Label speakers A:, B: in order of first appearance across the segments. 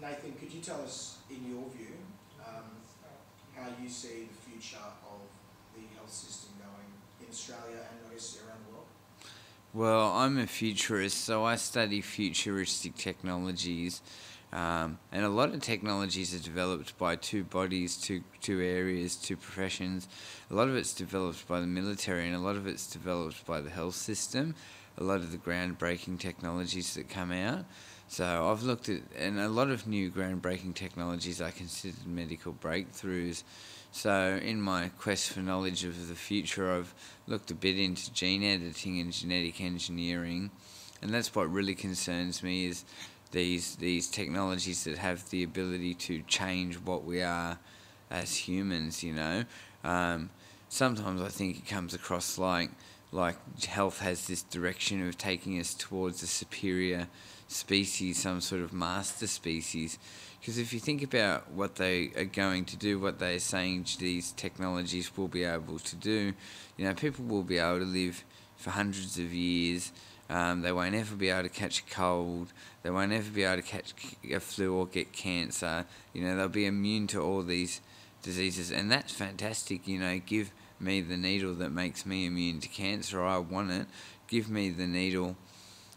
A: Nathan, could you tell us, in your view, um, how you see the future of the health system going in Australia and necessarily around the world?
B: Well, I'm a futurist, so I study futuristic technologies. Um, and a lot of technologies are developed by two bodies, two, two areas, two professions. A lot of it's developed by the military, and a lot of it's developed by the health system. A lot of the groundbreaking technologies that come out. So I've looked at, and a lot of new groundbreaking technologies are considered medical breakthroughs. So in my quest for knowledge of the future, I've looked a bit into gene editing and genetic engineering, and that's what really concerns me is these these technologies that have the ability to change what we are as humans. You know, um, sometimes I think it comes across like like health has this direction of taking us towards a superior species, some sort of master species. Because if you think about what they are going to do, what they're saying these technologies will be able to do, you know, people will be able to live for hundreds of years. Um, they won't ever be able to catch a cold. They won't ever be able to catch a flu or get cancer. You know, they'll be immune to all these diseases, and that's fantastic. You know, give me the needle that makes me immune to cancer. I want it. Give me the needle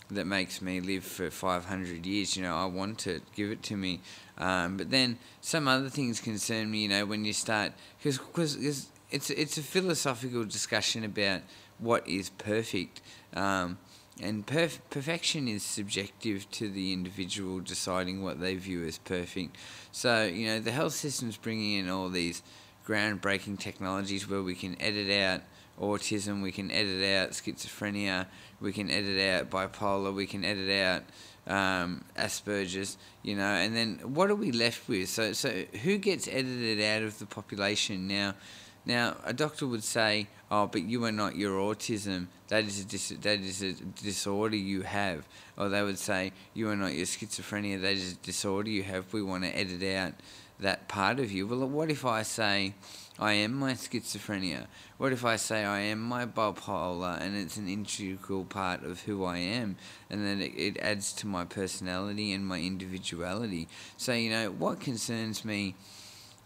B: that makes me live for 500 years. You know, I want it. Give it to me. Um, but then some other things concern me. You know, when you start because because it's it's a philosophical discussion about what is perfect. Um, and perf- perfection is subjective to the individual deciding what they view as perfect. So, you know, the health system's bringing in all these groundbreaking technologies where we can edit out autism, we can edit out schizophrenia, we can edit out bipolar, we can edit out um, Asperger's, you know, and then what are we left with? So, so who gets edited out of the population now? Now, a doctor would say, "Oh, but you are not your autism. That is a dis- that is a disorder you have." Or they would say, "You are not your schizophrenia. That is a disorder you have. We want to edit out that part of you." Well, what if I say, "I am my schizophrenia"? What if I say, "I am my bipolar," and it's an integral part of who I am, and then it, it adds to my personality and my individuality? So, you know, what concerns me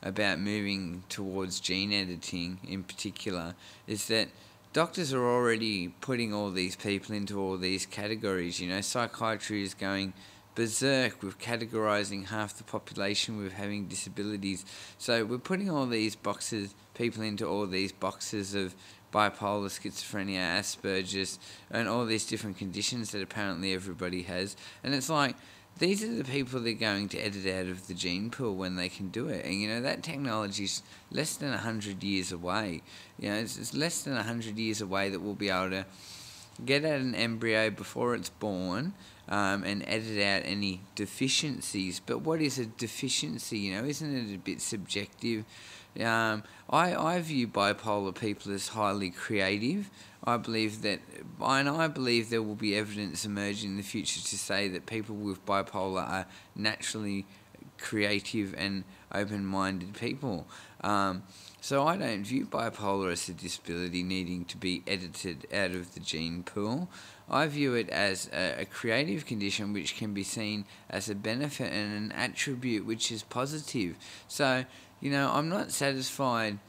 B: about moving towards gene editing in particular is that doctors are already putting all these people into all these categories. You know, psychiatry is going berserk with categorizing half the population with having disabilities. So we're putting all these boxes, people into all these boxes of bipolar, schizophrenia, Asperger's, and all these different conditions that apparently everybody has. And it's like, these are the people they're going to edit out of the gene pool when they can do it. And you know that technology is less than hundred years away. You know, it's, it's less than hundred years away that we'll be able to get at an embryo before it's born um, and edit out any deficiencies. But what is a deficiency? You know, isn't it a bit subjective? Um, I I view bipolar people as highly creative. I believe that, and I believe there will be evidence emerging in the future to say that people with bipolar are naturally creative and open-minded people. Um, so I don't view bipolar as a disability needing to be edited out of the gene pool. I view it as a, creative condition which can be seen as a benefit and an attribute which is positive. So, you know, I'm not satisfied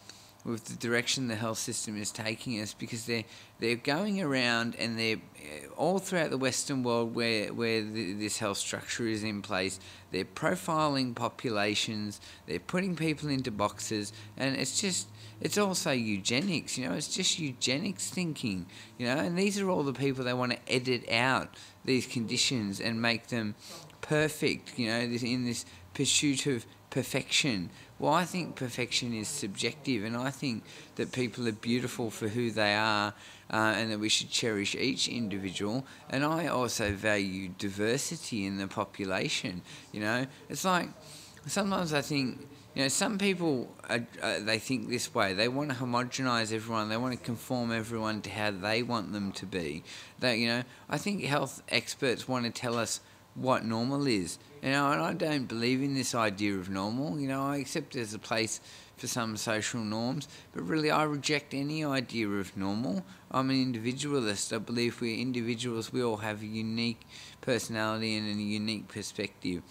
B: with the direction the health system is taking us because they're they're going around and they're eh, all throughout the Western world where where the, this health structure is in place. They're profiling populations. They're putting people into boxes, and it's just it's also eugenics. You know, it's just eugenics thinking. You know, and these are all the people they want to edit out these conditions and make them perfect. You know, in this pursuit of perfection. Well, I think perfection is subjective, and I think that people are beautiful for who they are, uh, and that we should cherish each individual. And I also value diversity in the population. You know, it's like sometimes I think. You know, some people are, uh, they think this way. They want to homogenize everyone. They want to conform everyone to how they want them to be. That you know, I think health experts want to tell us what normal is. You know, and I don't believe in this idea of normal. You know, I accept there's a place for some social norms, but really I reject any idea of normal. I'm an individualist. I believe we're individuals. We all have a unique personality and a unique perspective.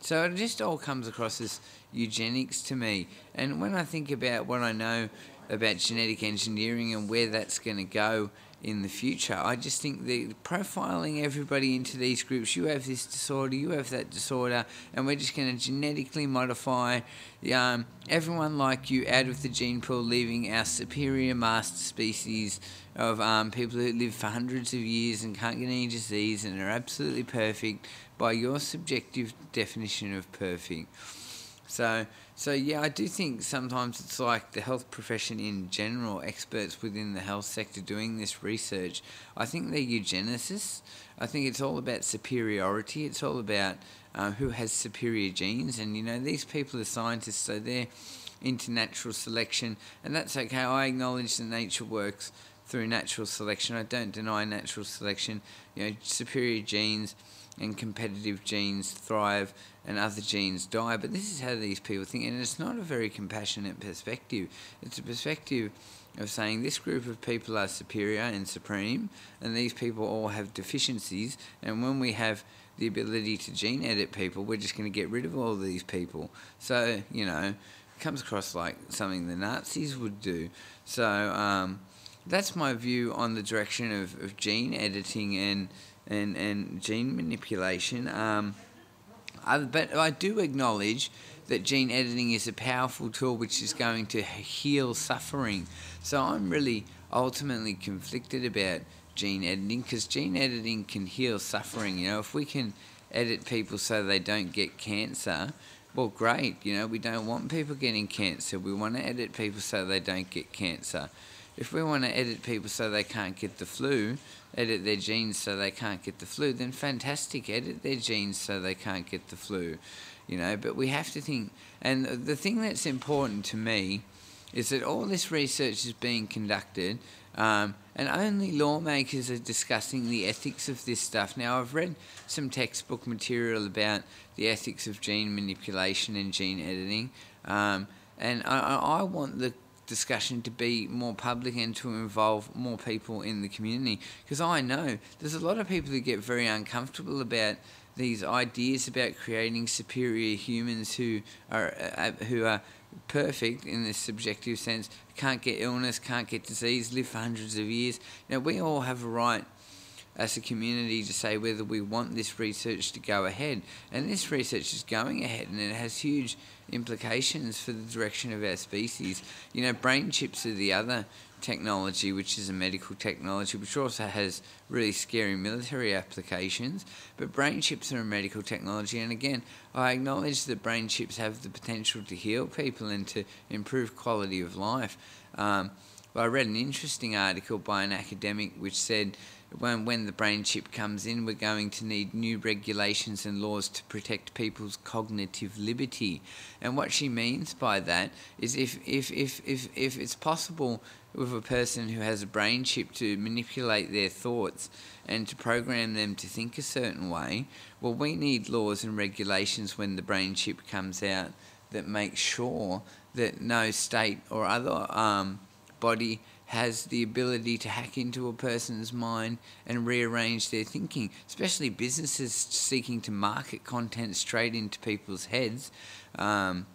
B: So it just all comes across as eugenics to me. And when I think about what I know about genetic engineering and where that's going to go in the future. I just think that profiling everybody into these groups, you have this disorder, you have that disorder, and we're just going to genetically modify um, everyone like you out of the gene pool, leaving our superior master species of um, people who live for hundreds of years and can't get any disease and are absolutely perfect by your subjective definition of perfect. So, so yeah, I do think sometimes it's like the health profession in general, experts within the health sector doing this research. I think they're eugenicists. I think it's all about superiority. It's all about uh, who has superior genes, and you know these people are scientists, so they're into natural selection, and that's okay. I acknowledge that nature works through natural selection. I don't deny natural selection. You know, superior genes and competitive genes thrive and other genes die. But this is how these people think, and it's not a very compassionate perspective. It's a perspective of saying this group of people are superior and supreme, and these people all have deficiencies, and when we have the ability to gene edit people, we're just going to get rid of all these people. So, you know, it comes across like something the Nazis would do. So, um, that's my view on the direction of, of gene editing and, and, and gene manipulation. Um, I, but I do acknowledge that gene editing is a powerful tool which is going to heal suffering. So I'm really ultimately conflicted about gene editing because gene editing can heal suffering. You know, if we can edit people so they don't get cancer, well, great. You know, we don't want people getting cancer. We want to edit people so they don't get cancer. If we want to edit people so they can't get the flu, edit their genes so they can't get the flu, then fantastic, edit their genes so they can't get the flu. You know, but we have to think, and the thing that's important to me is that all this research is being conducted, um, and only lawmakers are discussing the ethics of this stuff. Now, I've read some textbook material about the ethics of gene manipulation and gene editing, um, and I, I want the discussion to be more public and to involve more people in the community. Because I know there's a lot of people who get very uncomfortable about these ideas about creating superior humans who are uh, who are perfect in this subjective sense, can't get illness, can't get disease, live for hundreds of years. Now we all have a right as a community to say whether we want this research to go ahead. And this research is going ahead and it has huge implications for the direction of our species. You know, brain chips are the other technology, which is a medical technology, which also has really scary military applications. But brain chips are a medical technology, and again, I acknowledge that brain chips have the potential to heal people and to improve quality of life. Um, I read an interesting article by an academic which said when, when the brain chip comes in, we're going to need new regulations and laws to protect people's cognitive liberty. And what she means by that is if, if, if, if, if it's possible with a person who has a brain chip to manipulate their thoughts and to program them to think a certain way, well, we need laws and regulations when the brain chip comes out that make sure that no state or other um, body has the ability to hack into a person's mind and rearrange their thinking, especially businesses seeking to market content straight into people's heads. Um,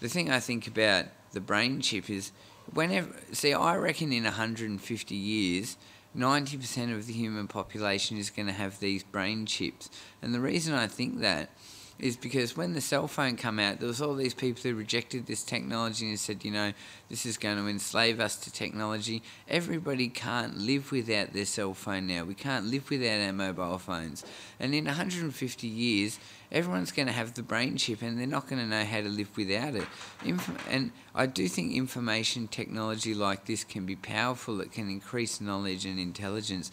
B: the thing I think about the brain chip is whenever, see, I reckon in 150 years, 90% of the human population is going to have these brain chips. And the reason I think that is because when the cell phone came out, there was all these people who rejected this technology and said, you know, this is going to enslave us to technology. Everybody can't live without their cell phone now. We can't live without our mobile phones. And in 150 years, everyone's going to have the brain chip and they're not going to know how to live without it. Inf- and I do think information technology like this can be powerful. It can increase knowledge and intelligence.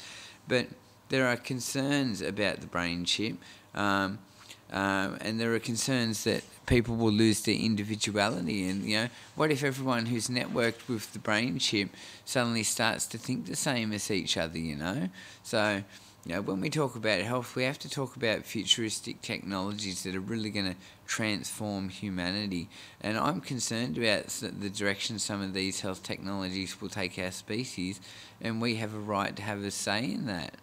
B: But there are concerns about the brain chip. Um, um, and there are concerns that people will lose their individuality. And you know, what if everyone who's networked with the brain chip suddenly starts to think the same as each other? You know, so you know, when we talk about health, we have to talk about futuristic technologies that are really going to transform humanity. And I'm concerned about the direction some of these health technologies will take our species, and we have a right to have a say in that.